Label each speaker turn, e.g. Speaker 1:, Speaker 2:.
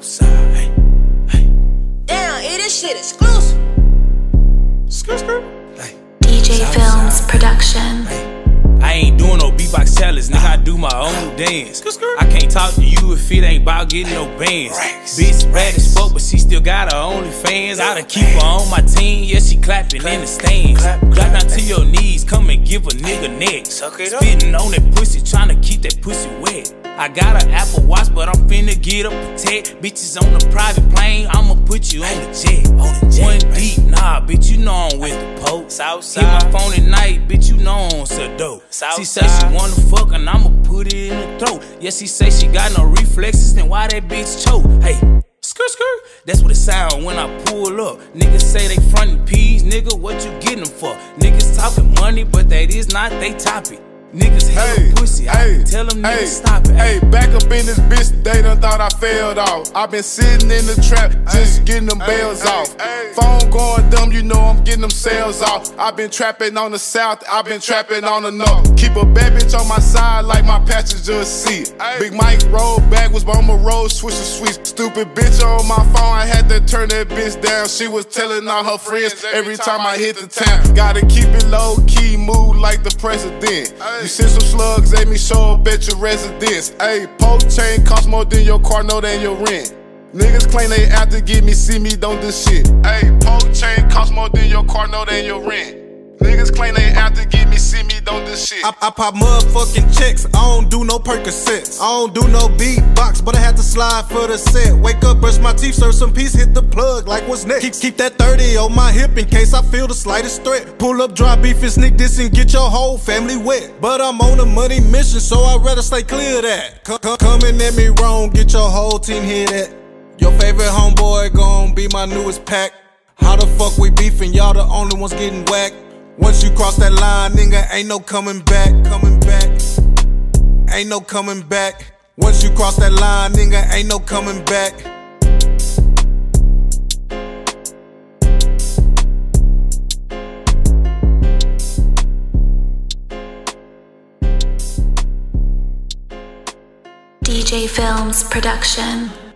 Speaker 1: Southside, hey, hey.
Speaker 2: Damn, it this shit exclusive.
Speaker 1: Skirt, skirt. Hey,
Speaker 3: DJ
Speaker 1: Southside,
Speaker 3: Films Production.
Speaker 1: hey. I ain't doing no beatbox challenge, nigga. I do my own dance. I can't talk to you if it ain't about getting no bands.
Speaker 4: Racks,
Speaker 1: Bitch bad as fuck, but she still got her only fans. I done keep her on my team, yeah, she clapping in the stands.
Speaker 4: clap,
Speaker 1: Drop
Speaker 4: clap,
Speaker 1: down to your knees, come and give a nigga neck.
Speaker 4: Suck.
Speaker 1: Spitting on that pussy, tryna keep that pussy wet. I got an Apple Watch, but I'm finna get a Patek. Bitches on the private plane, I'ma put you on the jet.
Speaker 4: On the jet,
Speaker 1: One deep, nah, bitch, you know I'm with the Pope.
Speaker 4: Southside.
Speaker 1: Hit my phone at night, bitch, you know I'm so dope. She say she wanna fuck and I'ma put it in her throat. Yeah, she say she got no reflexes, then why that bitch choke? Hey, skirt skirt, that's what it sound when I pull up. Niggas say they frontin' peas, nigga, what you gettin' them for? Niggas talking money, but that is not they topic. Niggas hate
Speaker 5: Hey,
Speaker 1: pussy, I
Speaker 5: hey,
Speaker 1: tell them niggas
Speaker 5: hey,
Speaker 1: stop it.
Speaker 5: Hey, back up in this bitch, they done thought I failed off. i been sitting in the trap, just getting them bells
Speaker 4: hey,
Speaker 5: off.
Speaker 4: hey.
Speaker 5: Phone going dumb, you know I'm getting them sales off. i been trapping on the south, i been trapping on the north. Keep a bad bitch on my side like my passenger seat. Big Mike roll backwards, but I'ma roll, switch the sweet. Stupid bitch on my phone, I had to turn that bitch down. She was telling all her friends every time I hit the town. Gotta keep it low key, move like the president. You send some slugs at me, show up at your residence. Hey, post chain cost more than your car, note than your rent. Niggas claim they out to get me, see me, don't do shit. Hey, post chain cost more than your car, note than your rent. Niggas claim they see me, shit.
Speaker 6: I, I pop motherfucking checks. I don't do no Percocets. I don't do no beatbox, but I had to slide for the set. Wake up, brush my teeth, serve some peace, hit the plug like what's next. Keep, keep that 30 on my hip in case I feel the slightest threat. Pull up, dry beef and sneak this and get your whole family wet. But I'm on a money mission, so I'd rather stay clear of that. Co- co- coming at me wrong, get your whole team hit at. Your favorite homeboy gon' be my newest pack. How the fuck we beefing? Y'all the only ones getting whacked. Once you cross that line, nigga, ain't no coming back, coming back. Ain't no coming back. Once you cross that line, nigga, ain't no coming back.
Speaker 3: DJ Films Production.